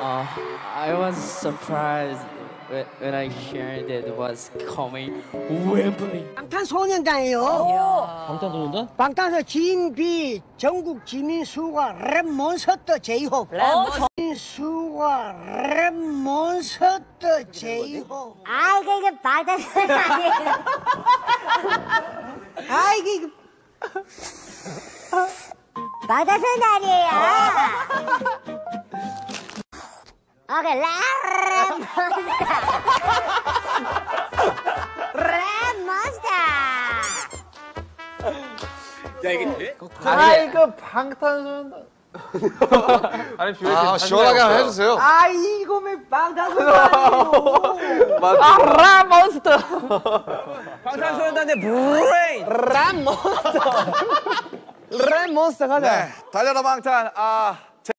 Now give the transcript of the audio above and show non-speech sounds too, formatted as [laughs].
Uh, I was surprised when, when I heard that it was coming Wembley. 방탄소년단이에요. 방탄소년단? 방탄소 진 뷔 정국 지민 슈가 랩 몬스터 제이홉. 지민 슈가 랩 몬스터 제이홉. 아 이게 이게 방탄소년 아니에요. 아 이게 이게 방탄소년 아니에요. 오케이 랩몬스터. 랩몬스터. 아 이거 방탄소년단 [laughs] 아니 뷰아 시원하게 한번 해주세요. 아 이거면 방탄소년단이에요. [laughs] 아라 몬스터 방탄소년단의 브레인 랩 몬스터 [laughs] 가자. 네, 달려라 방탄. 아